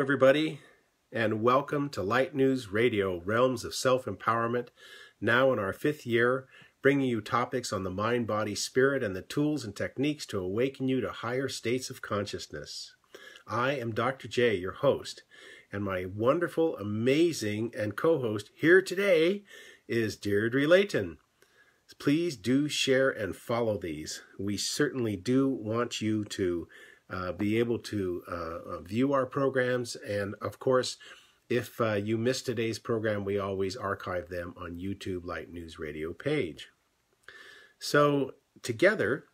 everybody, and welcome to Light News Radio Realms of Self Empowerment. Now, in our fifth year, bringing you topics on the mind, body, spirit, and the tools and techniques to awaken you to higher states of consciousness. I am Dr. J, your host, and my wonderful, amazing, and co host here today is Deirdre Layton. Please do share and follow these. We certainly do want you to uh, be able to uh, uh, view our programs. And of course, if uh, you missed today's program, we always archive them on YouTube Light News Radio page. So together,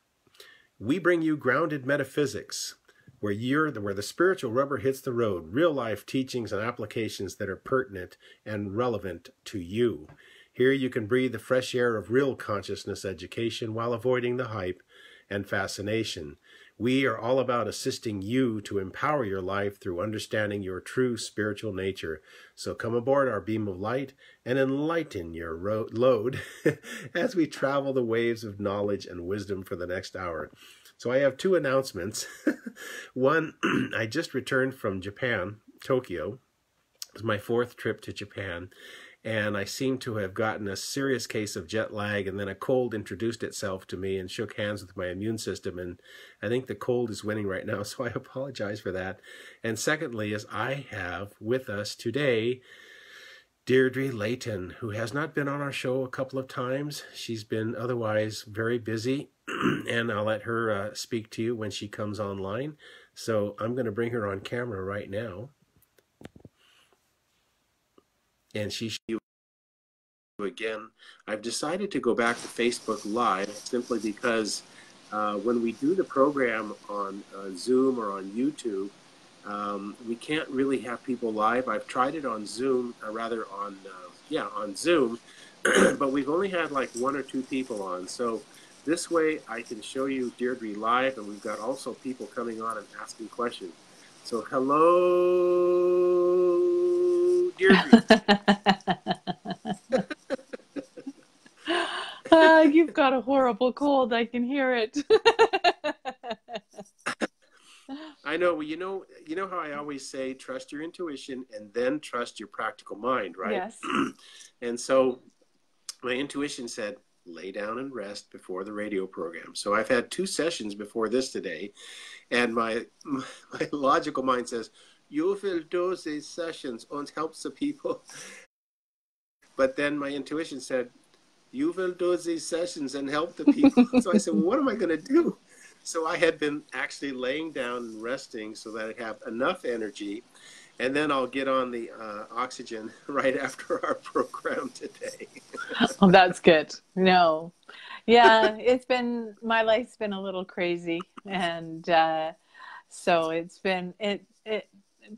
we bring you grounded metaphysics, where you're the, where the spiritual rubber hits the road, real life teachings and applications that are pertinent and relevant to you. Here you can breathe the fresh air of real consciousness education while avoiding the hype and fascination. We are all about assisting you to empower your life through understanding your true spiritual nature. So come aboard our beam of light and enlighten your load as we travel the waves of knowledge and wisdom for the next hour. So I have two announcements. One, I just returned from Japan, Tokyo. It was my fourth trip to Japan and I seemed to have gotten a serious case of jet lag, and then a cold introduced itself to me and shook hands with my immune system, and I think the cold is winning right now, so I apologize for that. And secondly, is I have with us today Deirdre Layton, who has not been on our show a couple of times. She's been otherwise very busy, and I'll let her uh, speak to you when she comes online. So I'm going to bring her on camera right now and she you again. I've decided to go back to Facebook Live simply because uh, when we do the program on uh, Zoom or on YouTube, um, we can't really have people live. I've tried it on Zoom, or rather on uh, yeah on Zoom, but we've only had like one or two people on. So this way I can show you Deirdre live, and we've got also people coming on and asking questions. So hello Uh, you've got a horrible cold. I can hear it. I know. Well, you know, you know how I always say, trust your intuition and then trust your practical mind, right? Yes. and so, my intuition said, lay down and rest before the radio program. So I've had two sessions before this today, and my my logical mind says, you will do these sessions and help the people. But then my intuition said, you will do these sessions and help the people. so I said, well, what am I going to do? So I had been actually laying down and resting so that I have enough energy. And then I'll get on the uh, oxygen right after our program today. oh, that's good. No. Yeah, it's been, my life's been a little crazy. And uh, so it's been, it, it,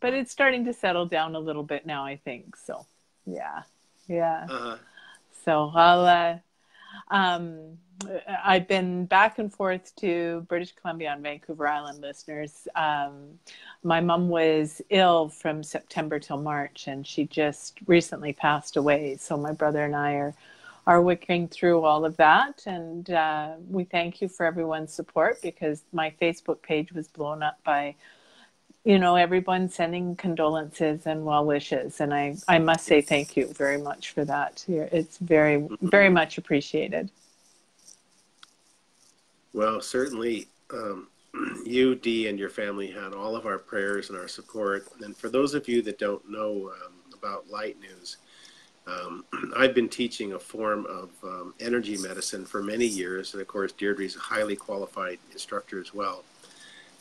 but it's starting to settle down a little bit now. I think so. Yeah, yeah. Uh-huh. So I'll. Uh, um, I've been back and forth to British Columbia and Vancouver Island listeners. Um, my mom was ill from September till March, and she just recently passed away. So my brother and I are are working through all of that, and uh, we thank you for everyone's support because my Facebook page was blown up by you know, everyone sending condolences and well wishes. And I, I must say thank you very much for that. It's very, very much appreciated. Well, certainly um, you, Dee, and your family had all of our prayers and our support. And for those of you that don't know um, about Light News, um, I've been teaching a form of um, energy medicine for many years. And of course, Deirdre is a highly qualified instructor as well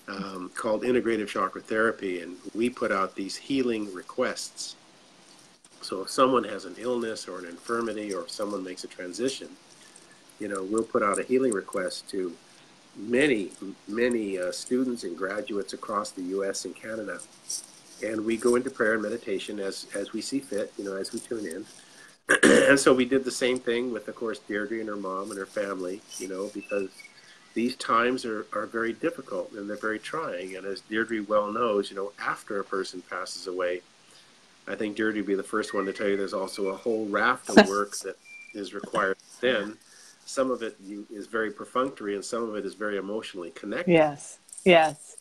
um, called Integrative Chakra Therapy, and we put out these healing requests. So if someone has an illness or an infirmity, or if someone makes a transition, you know, we'll put out a healing request to many, many uh, students and graduates across the U.S. and Canada, and we go into prayer and meditation as as we see fit, you know, as we tune in. and so we did the same thing with, of course, Deirdre and her mom and her family, you know, because these times are, are very difficult and they're very trying. And as Deirdre well knows, you know, after a person passes away, I think Deirdre would be the first one to tell you there's also a whole raft of work that is required then. Some of it you, is very perfunctory and some of it is very emotionally connected. Yes, yes.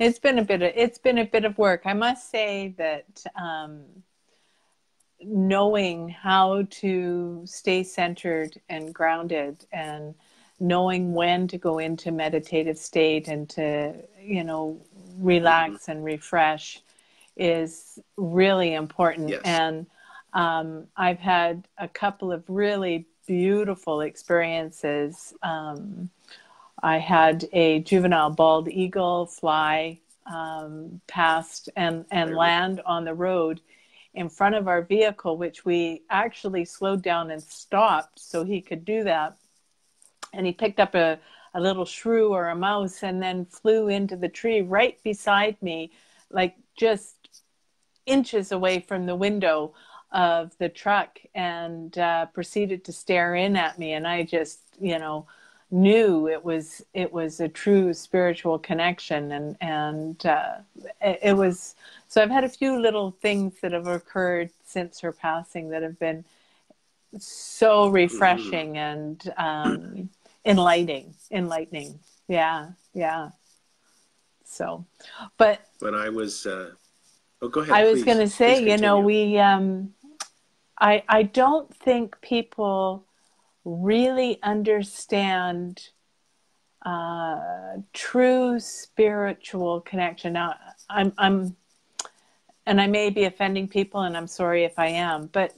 it's been a bit of it's been a bit of work. I must say that um, knowing how to stay centered and grounded and knowing when to go into meditative state and to you know relax mm-hmm. and refresh is really important yes. and um, i've had a couple of really beautiful experiences um, i had a juvenile bald eagle fly um, past and, and land on the road in front of our vehicle which we actually slowed down and stopped so he could do that and he picked up a, a little shrew or a mouse and then flew into the tree right beside me, like just inches away from the window of the truck and uh, proceeded to stare in at me. And I just, you know, knew it was it was a true spiritual connection and and uh, it, it, was so I've had a few little things that have occurred since her passing that have been so refreshing mm-hmm. and um, enlightening. Enlightening. Yeah. Yeah. So but when i was uh oh go ahead i was going to say you know we um i i don't think people really understand uh true spiritual connection. Now i'm i'm and i may be offending people and i'm sorry if i am but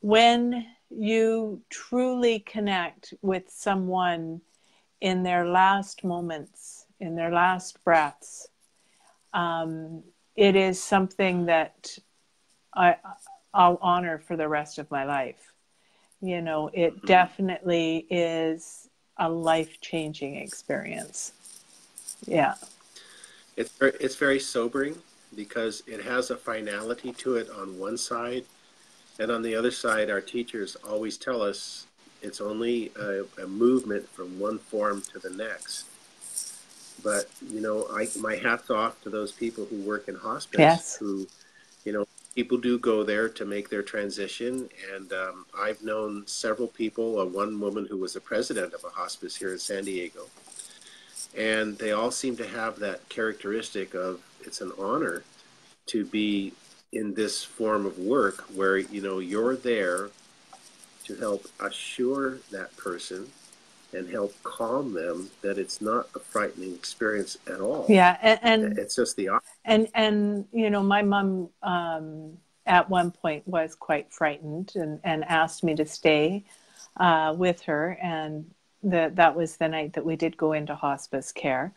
when you truly connect with someone in their last moments, in their last breaths, um, it is something that I, I'll honor for the rest of my life. You know, it definitely is a life changing experience. Yeah. It's very, it's very sobering because it has a finality to it on one side and on the other side, our teachers always tell us it's only a, a movement from one form to the next. But you know, I my hats off to those people who work in hospice. Yes. Who, you know, people do go there to make their transition, and um, I've known several people. Uh, one woman who was the president of a hospice here in San Diego, and they all seem to have that characteristic of it's an honor to be in this form of work where you know you're there to help assure that person and help calm them that it's not a frightening experience at all. Yeah, and, and it's just the and and you know my mom um, at one point was quite frightened and and asked me to stay uh, with her, and the, that was the night that we did go into hospice care.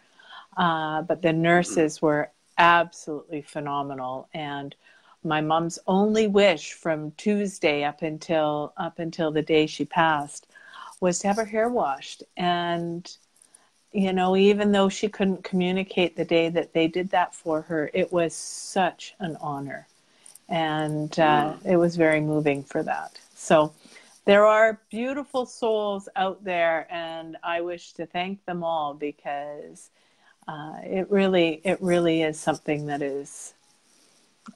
Uh, but the nurses mm-hmm. were absolutely phenomenal and my mom's only wish from Tuesday up until up until the day she passed was to have her hair washed. And you know even though she couldn't communicate the day that they did that for her it was such an honor. And uh, mm. it was very moving for that. So there are beautiful souls out there and i wish to thank them all because uh, it really it really is something that is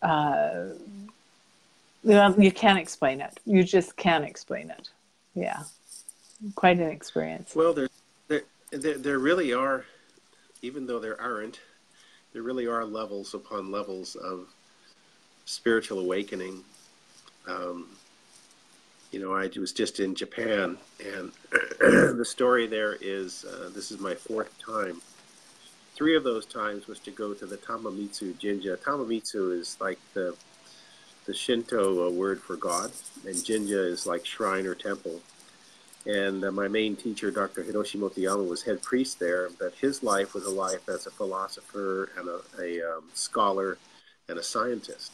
uh, you can't explain it. You just can't explain it. Yeah, quite an experience. Well, there, there, there, there really are, even though there aren't, there really are levels upon levels of spiritual awakening. Um, you know, I was just in Japan, and the story there is uh, this is my fourth time three of those times was to go to the Tamamitsu Jinja. Tamamitsu is like the the Shinto uh, word for God, and Jinja is like shrine or temple. And uh, my main teacher, Dr. Hiroshi Motoyama, was head priest there, but his life was a life as a philosopher and a, a um, scholar and a scientist.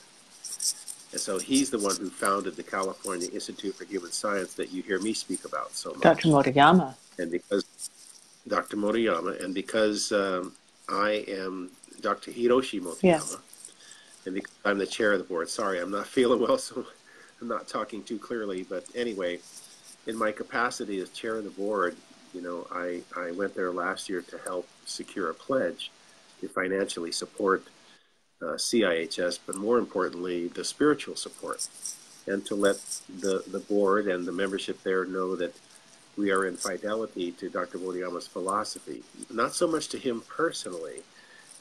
And so he's the one who founded the California Institute for Human Science that you hear me speak about so much. Dr. Motoyama. And because Dr. Motoyama, and because um, I am Dr. Hiroshi Motoyama. Yes. And I'm the chair of the board. Sorry, I'm not feeling well, so I'm not talking too clearly. But anyway, in my capacity as chair of the board, you know, I, I went there last year to help secure a pledge to financially support uh, CIHS, but more importantly, the spiritual support, and to let the, the board and the membership there know that we are in fidelity to Dr. Motoyama's philosophy, not so much to him personally,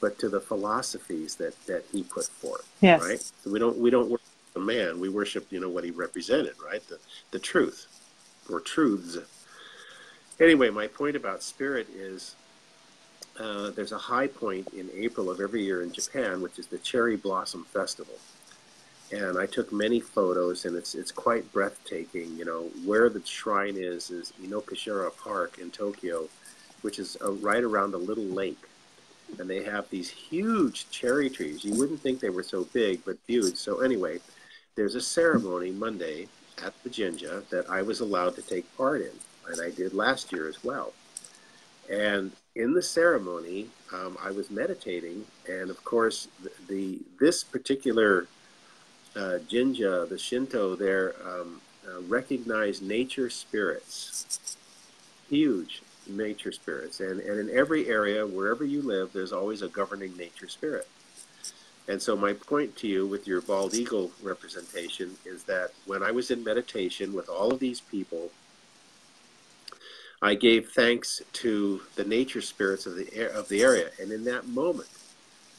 but to the philosophies that that he put forth. Yes. Right. So we don't we don't worship the man. We worship you know what he represented. Right. The the truth or truths. Anyway, my point about spirit is. Uh, there's a high point in April of every year in Japan, which is the Cherry Blossom Festival and I took many photos, and it's it's quite breathtaking. You know, where the shrine is is Inokashira Park in Tokyo, which is uh, right around a little lake, and they have these huge cherry trees. You wouldn't think they were so big, but huge. So anyway, there's a ceremony Monday at the Jinja that I was allowed to take part in, and I did last year as well. And in the ceremony, um, I was meditating, and of course, the, the this particular uh, Jinja, the Shinto there, um, uh, recognize nature spirits, huge nature spirits. And, and in every area, wherever you live, there's always a governing nature spirit. And so, my point to you with your bald eagle representation is that when I was in meditation with all of these people, I gave thanks to the nature spirits of the of the area, and in that moment,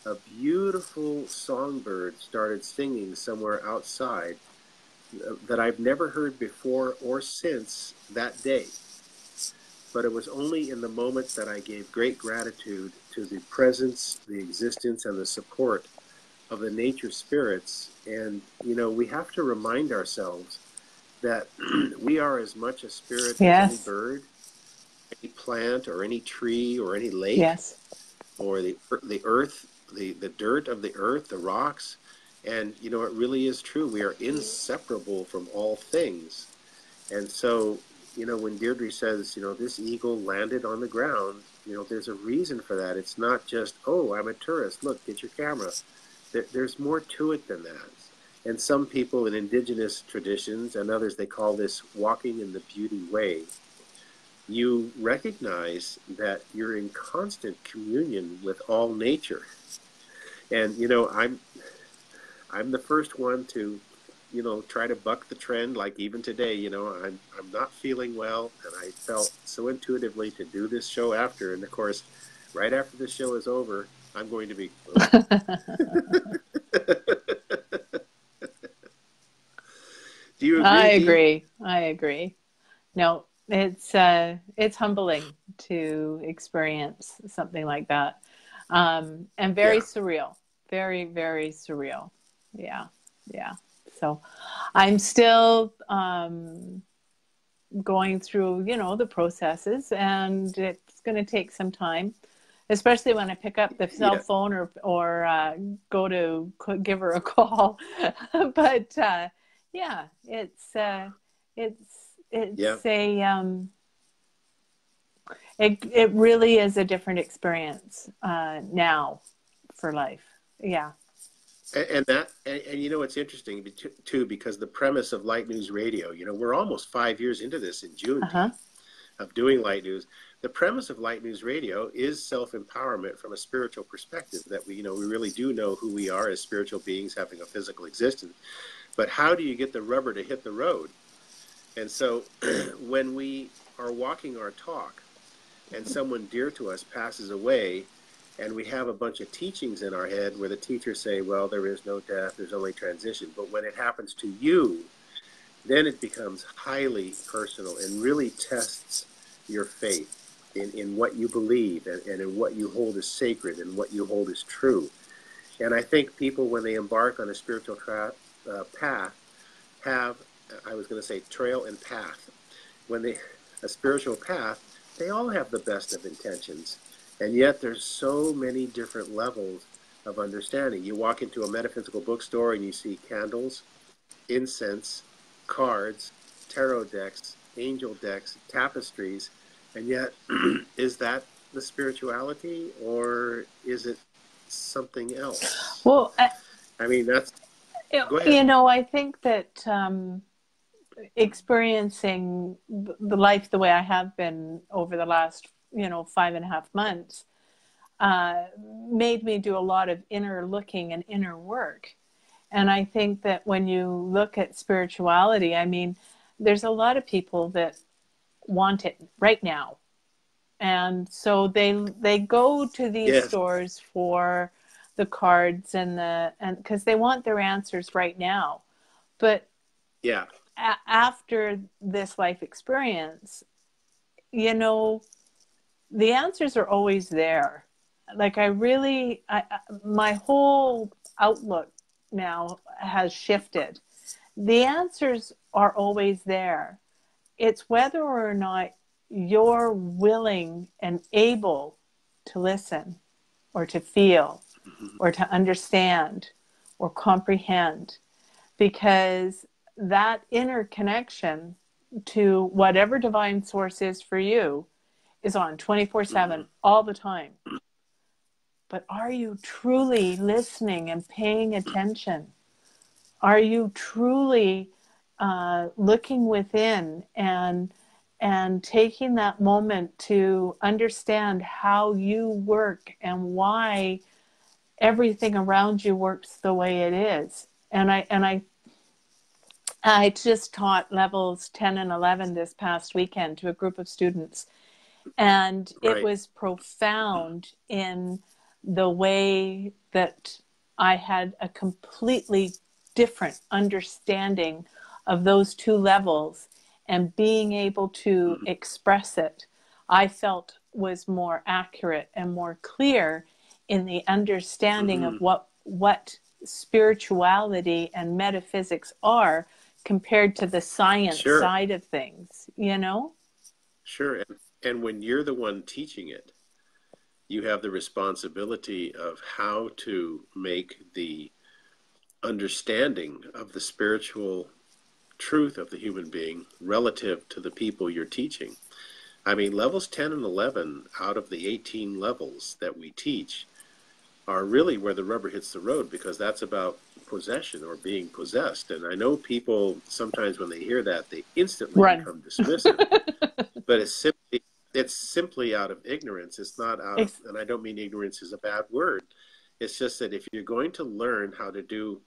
a beautiful songbird started singing somewhere outside uh, that I've never heard before or since that day. But it was only in the moment that I gave great gratitude to the presence, the existence, and the support of the nature spirits. And, you know, we have to remind ourselves that we are as much a spirit yes. as any bird, any plant, or any tree, or any lake, yes. or the, the earth the, the dirt of the earth, the rocks. And, you know, it really is true. We are inseparable from all things. And so, you know, when Deirdre says, you know, this eagle landed on the ground, you know, there's a reason for that. It's not just, oh, I'm a tourist. Look, get your camera. There, there's more to it than that. And some people in indigenous traditions and others, they call this walking in the beauty way. You recognize that you're in constant communion with all nature. And you know i'm i'm the first one to you know try to buck the trend. Like even today you know i'm i'm not feeling well and i felt so intuitively to do this show after. And of course right after the show is over i'm going to be do you agree i agree. I agree. No it's uh it's humbling to experience something like that um, and very yeah. surreal, very very surreal. Yeah, yeah. So I'm still um, going through, you know, the processes, and it's going to take some time, especially when I pick up the cell yeah. phone or or uh, go to give her a call. but uh, yeah, it's uh, it's it's yeah. a um, it it really is a different experience uh, now for life. Yeah. And, and that, and, and, you know, it's interesting too because the premise of Light News Radio, you know, we're almost five years into this in June uh-huh. of doing Light News. The premise of Light News Radio is self empowerment from a spiritual perspective. That we, you know, we really do know who we are as spiritual beings having a physical existence. But how do you get the rubber to hit the road? And so, when we are walking our talk, and someone dear to us passes away, and we have a bunch of teachings in our head where the teachers say, well, there is no death, there's only transition. But when it happens to you, then it becomes highly personal and really tests your faith in, in what you believe and, and in what you hold as sacred and what you hold as true. And I think people, when they embark on a spiritual tra- uh, path, have, I was going to say trail and path. When they, a spiritual path, they all have the best of intentions. And yet there's so many different levels of understanding. You walk into a metaphysical bookstore and you see candles, incense, cards, tarot decks, angel decks, tapestries, and yet is that the spirituality or is it something else? Well, I, I mean, that's. You know, I think that um, experiencing the life the way I have been over the last, you know, five and a half months, uh, made me do a lot of inner looking and inner work. And I think that when you look at spirituality, I mean, there's a lot of people that want it right now. and so they they go to these Yes. stores for the cards and the and because they want their answers right now but Yeah. A- after this life experience, you know, the answers are always there. Like I really, I, I- my whole outlook now has shifted. The answers are always there. It's whether or not you're willing and able to listen or to feel mm-hmm. or to understand or comprehend because that inner connection to whatever divine source is for you is on 24 7 all the time. But are you truly listening and paying attention? Are you truly uh, looking within and and taking that moment to understand how you work and why everything around you works the way it is? And I and I I just taught levels 10 and 11 this past weekend to a group of students. And it was profound in the way that I had a completely different understanding of those two levels and being able to mm-hmm. express it, I felt was more accurate and more clear in the understanding of mm-hmm. what what spirituality and metaphysics are compared to the science Sure. side of things, you know? Sure. And, and when you're the one teaching it, you have the responsibility of how to make the understanding of the spiritual truth of the human being relative to the people you're teaching. I mean, levels 10 and 11 out of the 18 levels that we teach are really where the rubber hits the road because that's about possession or being possessed. And I know people sometimes when they hear that, they instantly Run. become dismissive but it's simply it's simply out of ignorance it's not out of and i don't mean ignorance is a bad word it's just that if you're going to learn how to do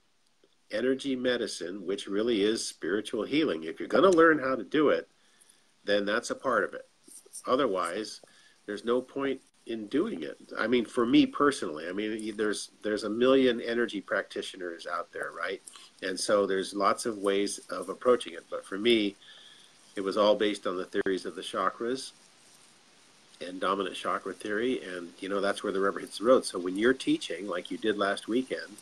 energy medicine which really is spiritual healing if you're going to learn how to do it then that's a part of it otherwise there's no point in doing it. I mean for me personally i mean there's there's a million energy practitioners out there right? And so there's lots of ways of approaching it. But for me it was all based on the theories of the chakras and dominant chakra theory. And you know that's where the rubber hits the road. So when you're teaching like you did last weekend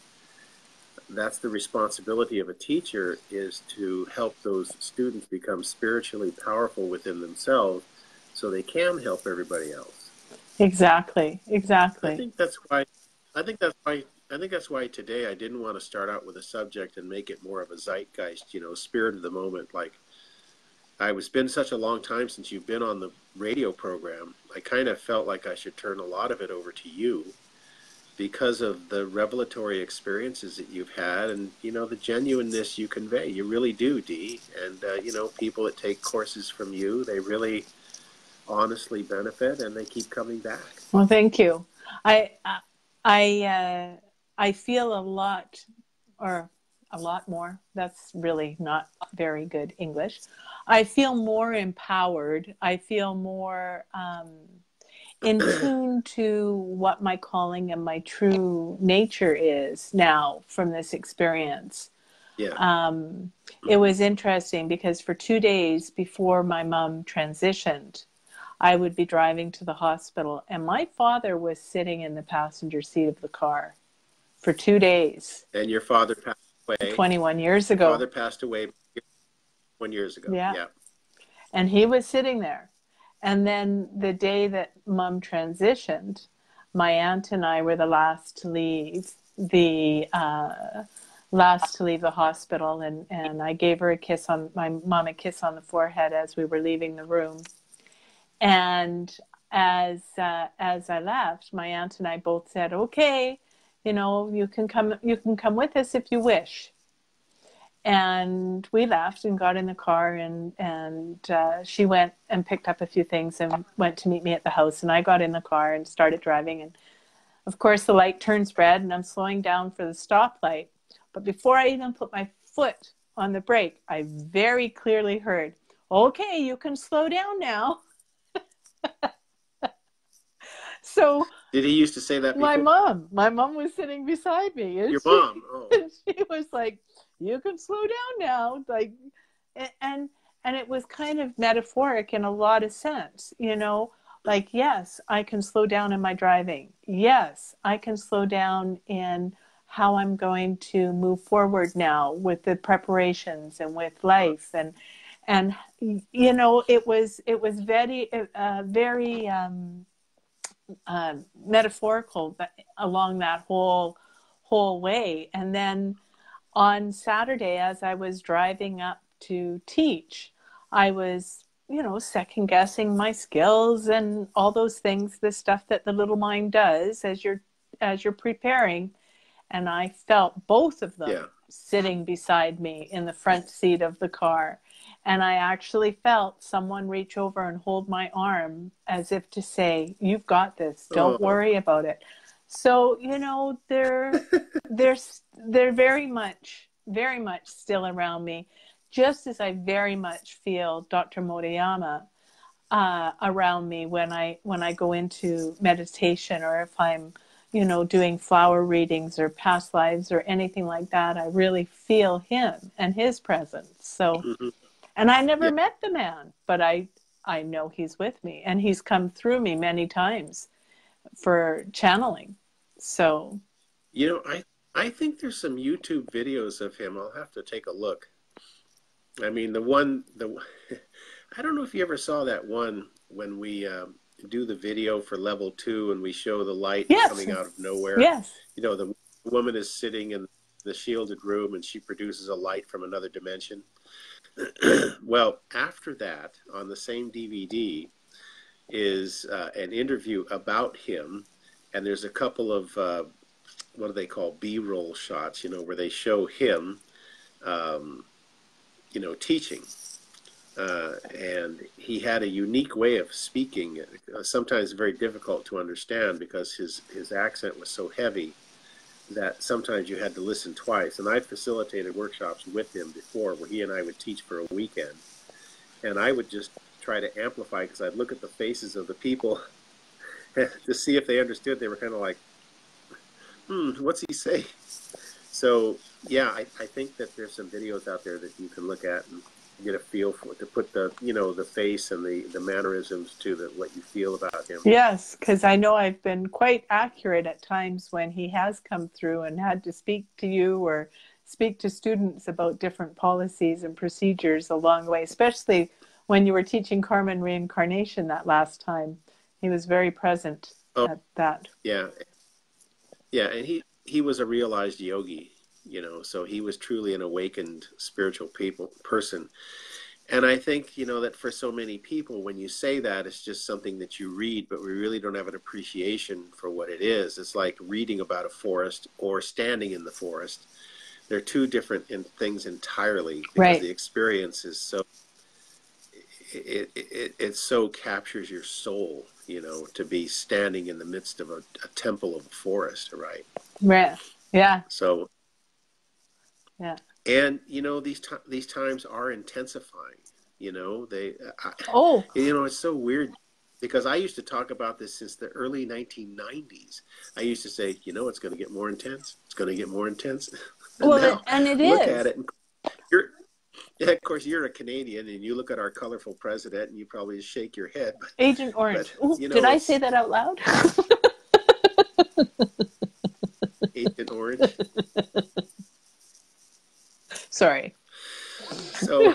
that's the responsibility of a teacher is to help those students become spiritually powerful within themselves so they can help everybody else Exactly, Exactly. i think that's why i think that's why i think that's why today i didn't want to start out with a subject and make it more of a zeitgeist you know spirit of the moment like I was been such a long time since you've been on the radio program. I kind of felt like I should turn a lot of it over to you because of the revelatory experiences that you've had and you know the genuineness you convey. You really do, Dee. And uh, you know people that take courses from you, they really honestly benefit and they keep coming back. Well, thank you. I I uh, I feel a lot, or a lot more. That's really not very good English. I feel more empowered. I feel more um, in tune to what my calling and my true nature is now from this experience. Yeah. Um, it was interesting because for two days before my mom transitioned, I would be driving to the hospital, and my father was sitting in the passenger seat of the car for two days, And your father passed away. 21 years Your ago. father passed away one years ago. Yeah. yeah. and he was sitting there. And then the day that mom transitioned, my aunt and I were the last to leave the uh, last to leave the hospital, and and I gave her a kiss on my mom a kiss on the forehead as we were leaving the room. And as uh, as I left, my aunt and I both said, "Okay, you know, you can come you can come with us if you wish." and we left and got in the car and and uh, she went and picked up a few things and went to meet me at the house. And I got in the car and started driving. And of course the light turns red and I'm slowing down for the stoplight. But before I even put my foot on the brake I very clearly heard okay you can slow down now so did he used to say that? Before? My mom, my mom was sitting beside me. Your she, mom, oh. she was like, "You can slow down now," like, and and it was kind of metaphoric in a lot of sense, you know. Like, yes, I can slow down in my driving. Yes, I can slow down in how I'm going to move forward now with the preparations and with life and and you know it was it was very uh, very um, uh, metaphorical along that whole whole way and then on Saturday as I was driving up to teach I was you know second guessing my skills and all those things the stuff that the little mind does as you're as you're preparing and I felt both of them yeah. sitting beside me in the front seat of the car. And I actually felt someone reach over and hold my arm as if to say, You've got this. Don't oh. worry about it. So, you know, they're they're they're very much, very much still around me, just as I very much feel Dr. Motoyama uh, around me when I when I go into meditation or if I'm you know, doing flower readings or past lives or anything like that. I really feel him and his presence. So, mm-hmm. And I never yeah. met the man, but I I know he's with me, and he's come through me many times for channeling. So, you know, I I think there's some YouTube videos of him. I'll have to take a look. I mean, the one the I don't know if you ever saw that one when we um, do the video for level two and we show the light yes. coming out of nowhere. Yes. You know, the woman is sitting in the shielded room and she produces a light from another dimension. well, after that, on the same DVD, is uh, an interview about him, and there's a couple of uh, what do they call B-roll shots, you know, where they show him, um, you know, teaching uh, and he had a unique way of speaking, uh, sometimes very difficult to understand because his, his accent was so heavy that sometimes you had to listen twice. And I facilitated workshops with him before where he and I would teach for a weekend. And I would just try to amplify because I'd look at the faces of the people to see if they understood. They were kind of like, hmm, what's he say? So, yeah, I, I think that there's some videos out there that you can look at and get a feel for to put the you know the face and the the mannerisms to the what you feel about him. Yes because i know i've been quite accurate at times when he has come through and had to speak to you or speak to students about different policies and procedures along the way especially when you were teaching karma and reincarnation that last time. He was very present oh, at that. Yeah. Yeah and he he was a realized yogi you know so he was truly an awakened spiritual people person. And i think you know that for so many people when you say that it's just something that you read but we really don't have an appreciation for what it is. It's like reading about a forest or standing in the forest. They're two different in things entirely because right. the experience is so it, it, it so captures your soul you know to be standing in the midst of a, a temple of a forest right? Right. Yeah. So yeah. And you know these t- these times are intensifying. You know they. I, oh. You know it's so weird because I used to talk about this since the early 1990s. I used to say, you know, it's going to get more intense. It's going to get more intense. and well, now, and it look is. at it. And you're, yeah, of course, you're a Canadian, and you look at our colorful president, and you probably shake your head. But, Agent Orange. But, you know, Did I say that out loud? Agent Orange. Sorry. So,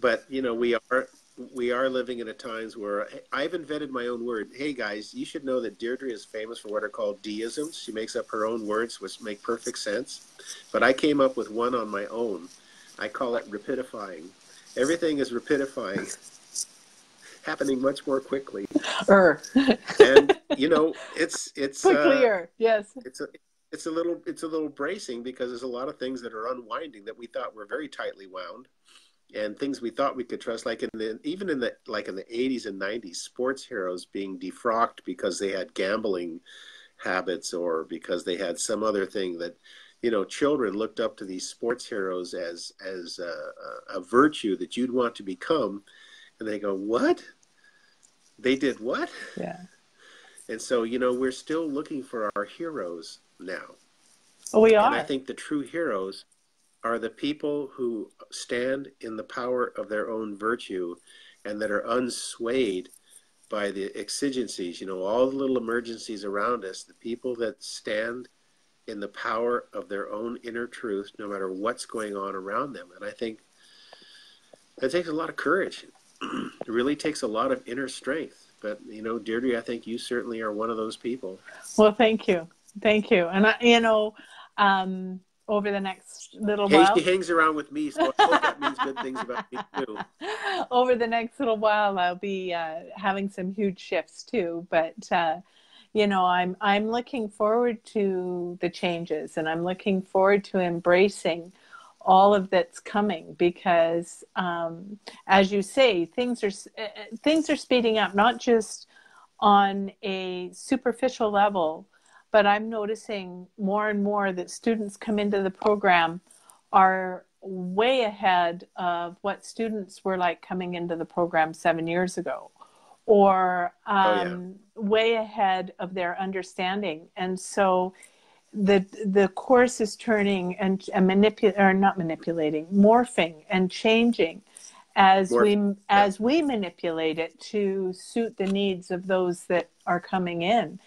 but you know, we are we are living in a times where I've invented my own word. Hey guys, you should know that Deirdre is famous for what are called deisms. She makes up her own words, which make perfect sense. But I came up with one on my own. I call it rapidifying. Everything is rapidifying, happening much more quickly. Er. and you know, it's it's quicker. Uh, yes. It's a it's a little it's a little bracing because there's a lot of things that are unwinding that we thought were very tightly wound and things we thought we could trust like in the even in the like in the 80s and 90s sports heroes being defrocked because they had gambling habits or because they had some other thing that you know children looked up to these sports heroes as as a, a virtue that you'd want to become. And they go what? They did what? Yeah. And so, you know, we're still looking for our heroes now. Oh, we are. And I think the true heroes are the people who stand in the power of their own virtue and that are unswayed by the exigencies, you know, all the little emergencies around us, the people that stand in the power of their own inner truth, no matter what's going on around them. And I think that takes a lot of courage. it really takes a lot of inner strength. But, you know, Deirdre, I think you certainly are one of those people. Well, thank you. Thank you. And, I, you know, um, over the next little hey, while. She hangs around with me, so I hope that means good things about me too. Over the next little while, I'll be uh, having some huge shifts too. But uh, you know, I'm I'm looking forward to the changes, and I'm looking forward to embracing all of that's coming because, um, as you say, things are uh, things are speeding up, not just on a superficial level but I'm noticing more and more that students come into the program are way ahead of what students were like coming into the program seven years ago or um, oh, yeah. Um, way ahead of their understanding and so the the course is turning and, and manipulating or not manipulating morphing and changing as Morph- we yeah. as we manipulate it to suit the needs of those that are coming in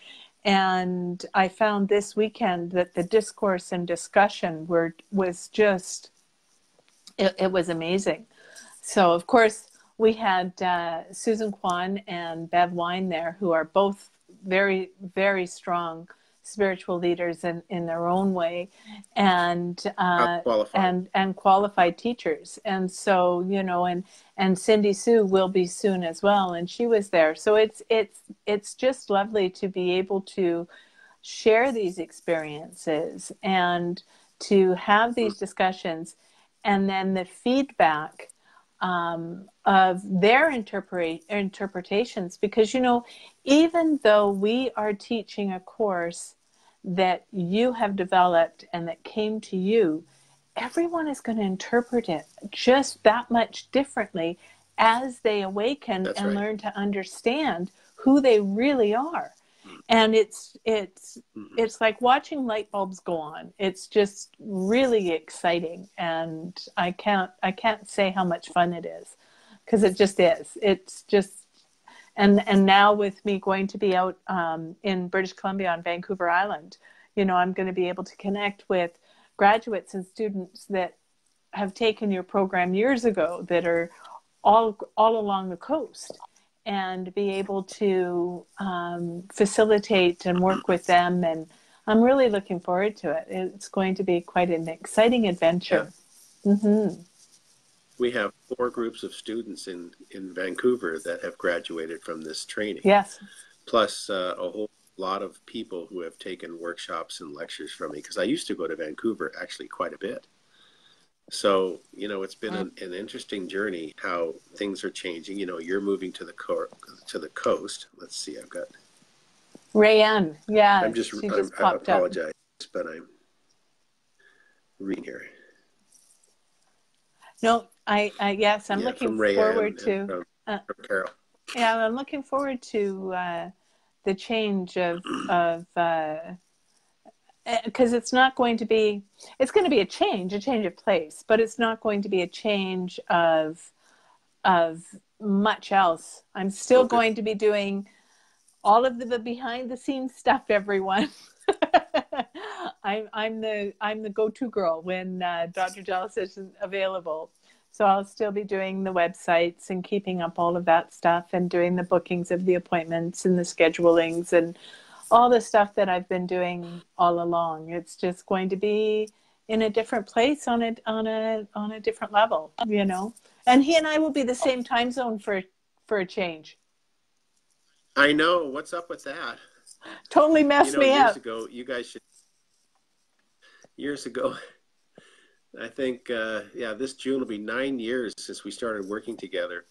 and I found this weekend that the discourse and discussion were was just it, it was amazing. So of course we had uh, Susan Kwan and Bev Wine there, who are both very very strong spiritual leaders in, in their own way and uh, and and qualified teachers. And so you know and and Cindy Sue will be soon as well and she was there. So it's it's it's just lovely to be able to share these experiences and to have these discussions and then the feedback um, of their interpret- interpretations. Because you know even though we are teaching a course that you have developed and that came to you, everyone is going to interpret it just that much differently as they awaken That's and right. learn to understand who they really are. And it's it's mm-hmm. it's like watching light bulbs go on. It's just really exciting, and I can't I can't say how much fun it is, because it just is. It's just and and now with me going to be out um, in British Columbia on Vancouver Island, you know, I'm going to be able to connect with graduates and students that have taken your program years ago that are all all along the coast and be able to um, facilitate and work with them. And i'm really looking forward to it. It's going to be quite an exciting adventure. Yeah. mm-hmm we have four groups of students in, in Vancouver that have graduated from this training. Yes. Plus uh, a whole lot of people who have taken workshops and lectures from me because I used to go to Vancouver actually quite a bit. So, you know, it's been an, an, interesting journey how things are changing. You know, you're moving to the co- to the coast. Let's see, I've got Rayanne. Yeah. I'm just, just I'm, I apologize, up. but I'm reading here. No, I, I yes, I'm yeah, looking forward to. From, uh, from Carol. Yeah, I'm looking forward to uh, the change of of because uh, it's not going to be it's going to be a change, a change of place, but it's not going to be a change of of much else. I'm still okay. going to be doing all of the behind the scenes stuff, everyone. I'm I'm the I'm the go to girl when uh, Dr. Jelusich isn't available. So I'll still be doing the websites and keeping up all of that stuff and doing the bookings of the appointments and the schedulings and all the stuff that I've been doing all along. It's just going to be in a different place on a on a on a different level, you know. And he and I will be the same time zone for for a change. I know. What's up with that? Totally messed you know, me years up. Years ago, you guys should. Years ago, I think, uh, yeah, this June will be nine years since we started working together.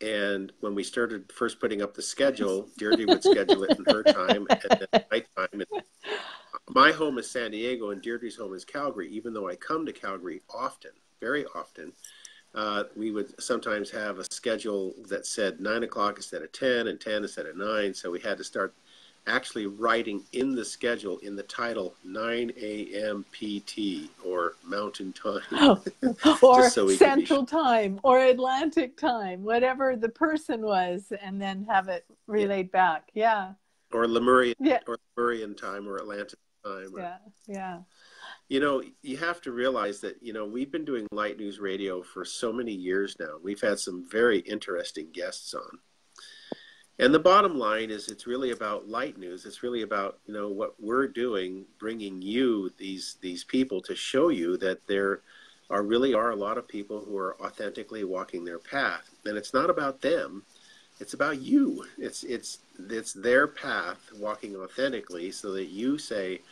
And when we started first putting up the schedule, Deirdre would schedule it in her time and then my time. And my home is San Diego and Deirdre's home is Calgary, even though I come to Calgary often, very often. uh, we would sometimes have a schedule that said nine o'clock instead of 10 and 10 instead of nine. So we had to start actually writing in the schedule in the title 9 a.m. PT or Mountain Time. or so Central. Time or Atlantic Time, whatever the person was, and then have it relayed yeah. back. Yeah. Or Lemurian, yeah. or Lemurian time or Atlantic time. Or... Yeah, yeah. You know, you have to realize that, you know, we've been doing Light News Radio for so many years now. We've had some very interesting guests on. And the bottom line is it's really about light news. It's really about, you know, what we're doing, bringing you these these people to show you that there are really are a lot of people who are authentically walking their path. And it's not about them. It's about you. It's it's it's their path walking authentically so that you say,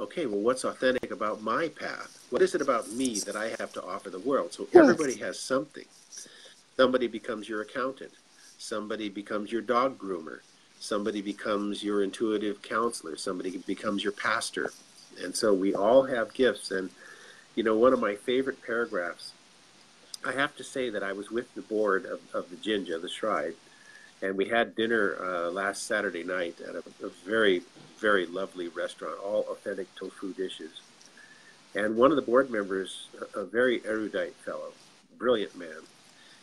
okay, well what's authentic about my path? What is it about me that I have to offer the world? So everybody has something. Somebody becomes your accountant Somebody becomes your dog groomer. Somebody becomes your intuitive counselor. Somebody becomes your pastor. And so we all have gifts. And, you know, one of my favorite paragraphs, I have to say that I was with the board of, of the Jinja, the Shrine, and we had dinner uh, last Saturday night at a, a very, very lovely restaurant, all authentic tofu dishes. And one of the board members, a, a very erudite fellow, brilliant man,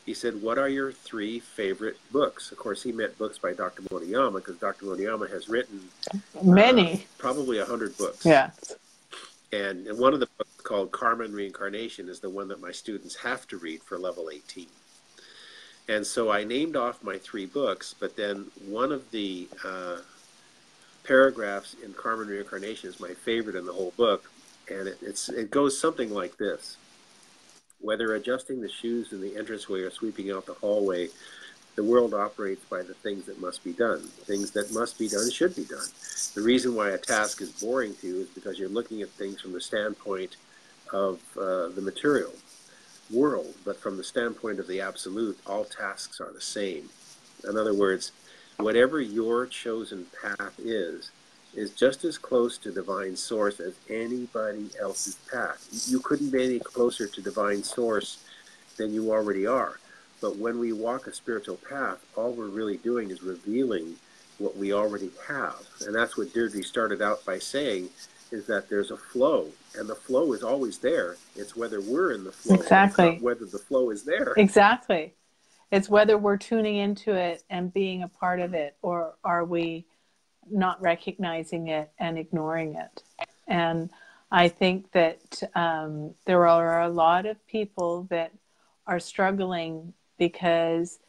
he said, What are your three favorite books? Of course, he meant books by Dr. Motoyama because Dr. Motoyama has written many, uh, probably a hundred books. Yeah. And, and one of the books called Karma and Reincarnation is the one that my students have to read for level 18. And so I named off my three books, but then one of the uh, paragraphs in Karma and Reincarnation is my favorite in the whole book. And it, it's, it goes something like this whether adjusting the shoes in the entranceway or sweeping out the hallway, the world operates by the things that must be done. Things that must be done should be done. The reason why a task is boring to you is because you're looking at things from the standpoint of uh, the material world, but from the standpoint of the absolute, all tasks are the same. In other words, whatever your chosen path is, is just as close to divine source as anybody else's path. You couldn't be any closer to divine source than you already are. But when we walk a spiritual path, all we're really doing is revealing what we already have. And that's what Deirdre started out by saying is that there's a flow and the flow is always there. It's whether we're in the flow. Exactly. whether the flow is there. Exactly. It's whether we're tuning into it and being a part of it or are we not recognizing it and ignoring it. And I think that um, there are a lot of people that are struggling because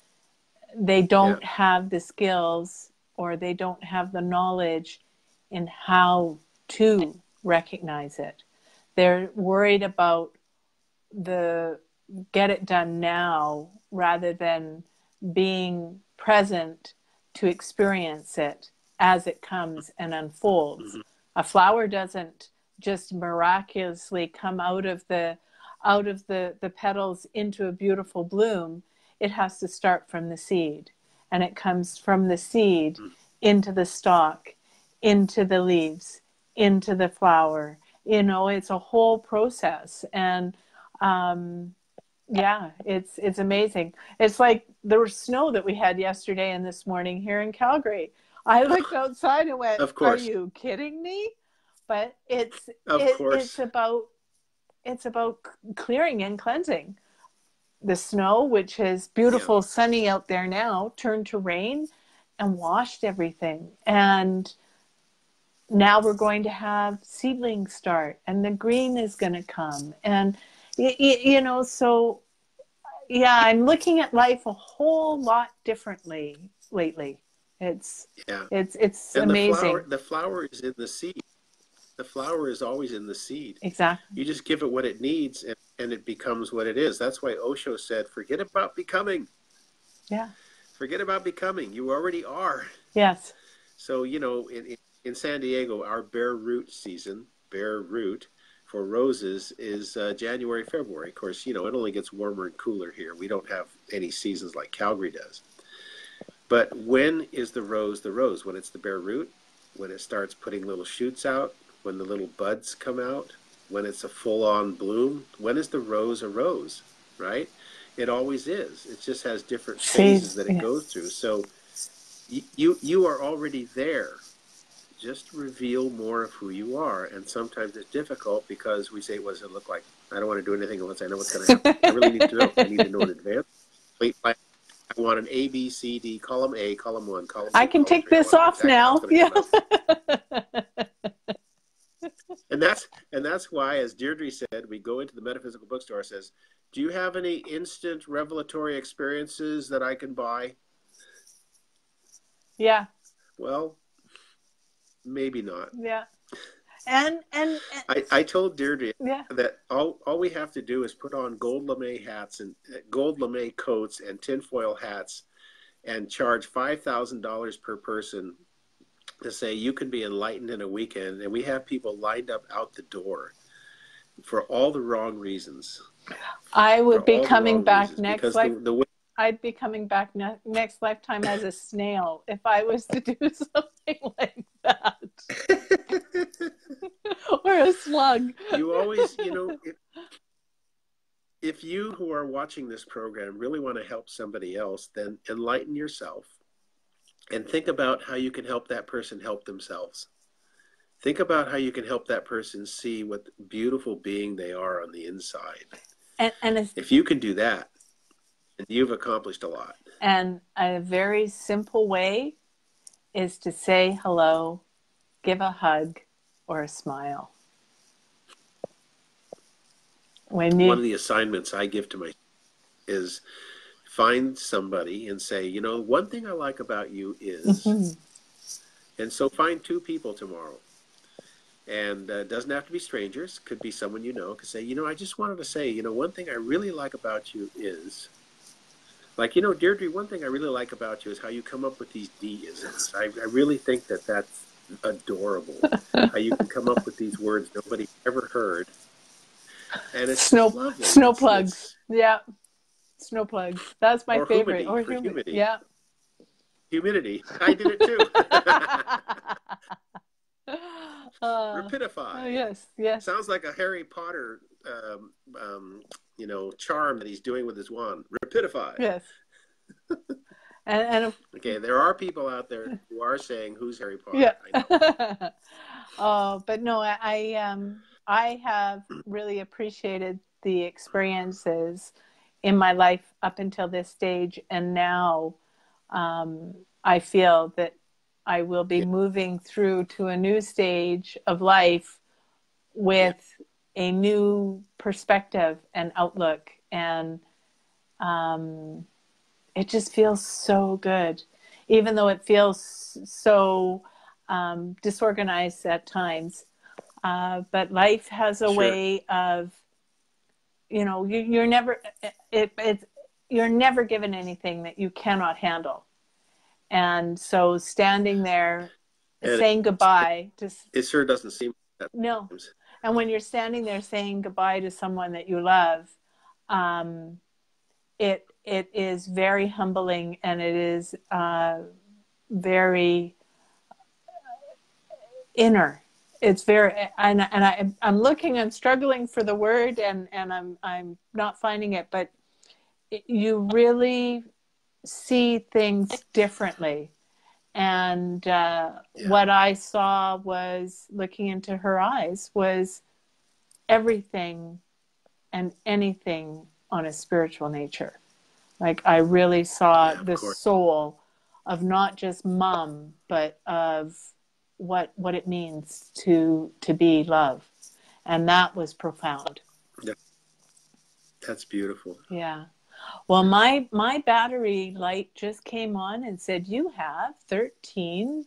they don't yeah. have the skills or they don't have the knowledge in how to recognize it. They're worried about the get it done now rather than being present to experience it as it comes and unfolds. Mm-hmm. A flower doesn't just miraculously come out of the out of the, the petals into a beautiful bloom. It has to start from the seed. And it comes from the seed mm-hmm. into the stalk, into the leaves, into the flower. You know, it's a whole process. And um, yeah, it's it's amazing. It's like the snow that we had yesterday and this morning here in Calgary. I looked outside and went, of course. "Are you kidding me?" But it's it, it's about it's about clearing and cleansing. The snow, which is beautiful, yeah. sunny out there now, turned to rain and washed everything. And now we're going to have seedlings start, and the green is going to come, and you know, so yeah, I'm looking at life a whole lot differently lately. It's yeah. It's it's and amazing. The flower, the flower is in the seed. The flower is always in the seed. Exactly. You just give it what it needs, and, and it becomes what it is. That's why Osho said, "Forget about becoming." Yeah. Forget about becoming. You already are. Yes. So you know, in in San Diego, our bare root season, bare root for roses is uh, January, February. Of course, you know it only gets warmer and cooler here. We don't have any seasons like Calgary does. But when is the rose the rose? When it's the bare root? When it starts putting little shoots out? When the little buds come out? When it's a full on bloom? When is the rose a rose? Right? It always is. It just has different phases that it goes through. So you you are already there. Just reveal more of who you are. And sometimes it's difficult because we say, "What does it look like?" I don't want to do anything unless I know what's going to happen. I really need to know. I need to know in advance. Wait, I want an A, B, C, D, column A, column one, column. I can take this off now. Yeah. and that's and that's why, as Deirdre said, we go into the metaphysical bookstore. Says, "Do you have any instant revelatory experiences that I can buy?" Yeah. Well, maybe not. Yeah. And, and, and I, I told Deirdre yeah. that all, all we have to do is put on gold lame hats and uh, gold lame coats and tinfoil hats and charge five thousand dollars per person to say you can be enlightened in a weekend and we have people lined up out the door for all the wrong reasons. I would be coming back next. The, the way I'd be coming back ne- next lifetime as a snail if I was to do something like that, or a slug. You always, you know, if, if you who are watching this program really want to help somebody else, then enlighten yourself and think about how you can help that person help themselves. Think about how you can help that person see what beautiful being they are on the inside. And, and if you can do that, and you've accomplished a lot. And a very simple way is to say hello, give a hug, or a smile. When you... One of the assignments I give to my is find somebody and say, you know, one thing I like about you is, mm-hmm. and so find two people tomorrow. And uh, doesn't have to be strangers. Could be someone you know. Could say, you know, I just wanted to say, you know, one thing I really like about you is, like you know deirdre one thing i really like about you is how you come up with these deisms. I, I really think that that's adorable how you can come up with these words nobody ever heard. And it's snow lovely. snow it's, plugs. It's, yeah. Snow plugs. That's my or favorite. or humidity. humidity. yeah. Humidity. I did it too. Uh, rapidify. oh, yes. Yes. Sounds like a harry potter um, um, you know charm that he's doing with his wand. Rapidify. Yes. and, and okay, there are people out there who are saying, "Who's Harry Potter?" Yeah. oh, but no, I, I um I have really appreciated the experiences in my life up until this stage, and now um, I feel that I will be yeah. moving through to a new stage of life with a new perspective and outlook. And um, it just feels so good even though it feels so um, disorganized at times. Uh, but life has a sure. way of you know you, are never it, it, you're never given anything that you cannot handle. And so standing there and saying goodbye to it sure doesn't seem no and when you're standing there saying goodbye to someone that you love um, it it is very humbling and it is uh, very inner. It's very and, and I, i'm looking i'm struggling for the word and and i'm i'm not finding it but you really see things differently and uh, yeah. what I saw was looking into her eyes was everything and anything on a spiritual nature. Like I really saw yeah, the course. soul of not just mom, but of what what it means to to be love, and that was profound. Yeah. That's beautiful. Yeah. Well, my my battery light just came on and said you have 13%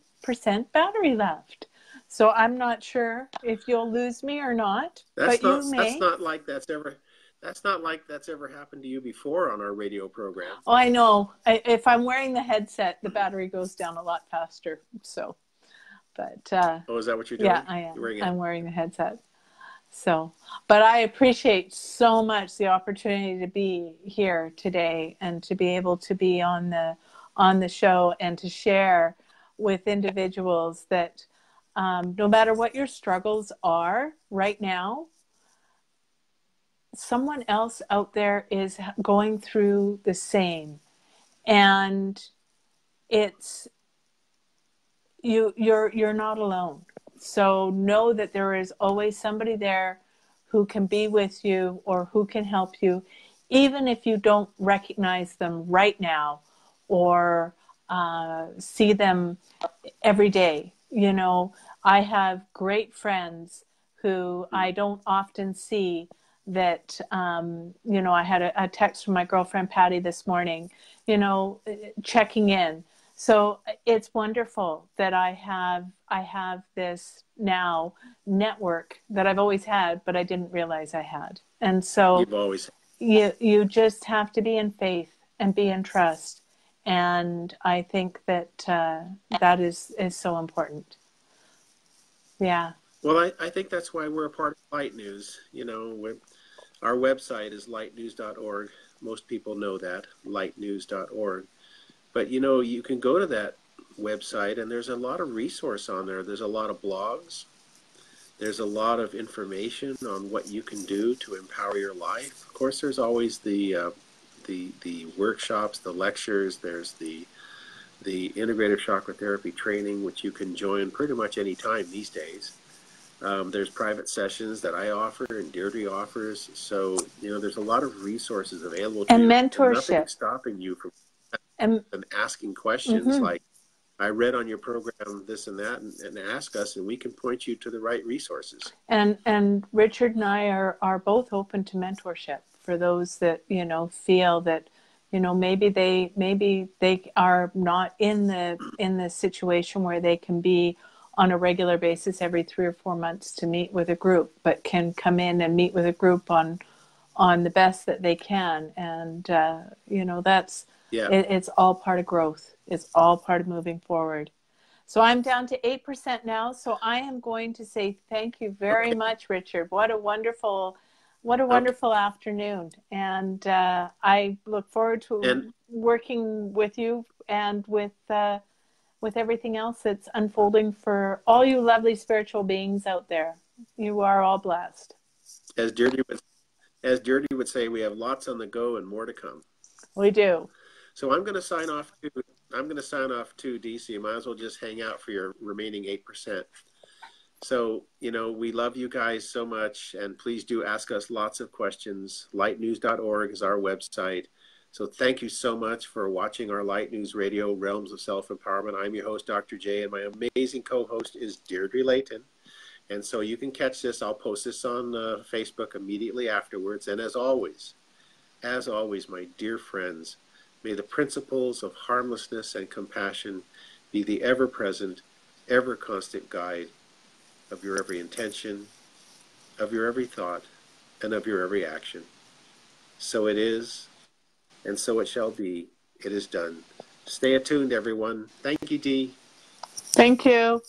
battery left. So I'm not sure if you'll lose me or not, that's but not, you may. That's not like that's ever that's not like that's ever happened to you before on our radio program. Oh, I know. I, if I'm wearing the headset, the battery goes down a lot faster. So, but uh, oh, is that what you're doing? Yeah, I am. Wearing I'm wearing the headset. So, but I appreciate so much the opportunity to be here today and to be able to be on the on the show and to share with individuals that um, no matter what your struggles are right now, someone else out there is going through the same. And it's you you're you're not alone so know that there is always somebody there who can be with you or who can help you even if you don't recognize them right now or uh, see them every day. You know i have great friends who i don't often see that um, you know i had a, a text from my girlfriend patty this morning you know checking in so it's wonderful that I have I have this now network that I've always had, but I didn't realize I had. And so you've always you you just have to be in faith and be in trust. And I think that uh, that is is so important. Yeah. Well, I, I think that's why we're a part of Light News. You know, our website is lightnews.org. Most people know that, lightnews.org but you know, you can go to that website and there's a lot of resource on there. There's a lot of blogs. There's a lot of information on what you can do to empower your life. Of course, there's always the uh, the the workshops, the lectures. There's the the integrative chakra therapy training, which you can join pretty much any time these days. Um, there's private sessions that I offer and Deirdre offers. So you know, there's a lot of resources available to and you. mentorship. And stopping you from and, and asking questions mm-hmm. like I read on your program this and that, and, and, ask us, and we can point you to the right resources. And and Richard and I are are both open to mentorship for those that you know feel that you know maybe they maybe they are not in the in the situation where they can be on a regular basis every three or four months to meet with a group, but can come in and meet with a group on on the best that they can, and uh, you know that's yeah. It, it's all part of growth. It's all part of moving forward. So I'm down to 8% now. So I am going to say thank you very okay. much, Richard. What a wonderful, what a wonderful okay. afternoon. And uh, I look forward to and, working with you and with, uh, with everything else that's unfolding for all you lovely spiritual beings out there. You are all blessed. As Deirdre would, as Deirdre would say, we have lots on the go and more to come. We do. So I'm going to sign off. To, I'm going to sign off to DC. You might as well just hang out for your remaining eight percent. So you know we love you guys so much, and please do ask us lots of questions. Lightnews.org is our website. So thank you so much for watching our Light News Radio Realms of Self Empowerment. I'm your host, Dr. J, and my amazing co-host is Deirdre Layton. And so you can catch this. I'll post this on uh, Facebook immediately afterwards. And as always, as always, my dear friends, May the principles of harmlessness and compassion be the ever present, ever constant guide of your every intention, of your every thought, and of your every action. So it is, and so it shall be. It is done. Stay attuned, everyone. Thank you, Dee. Thank you.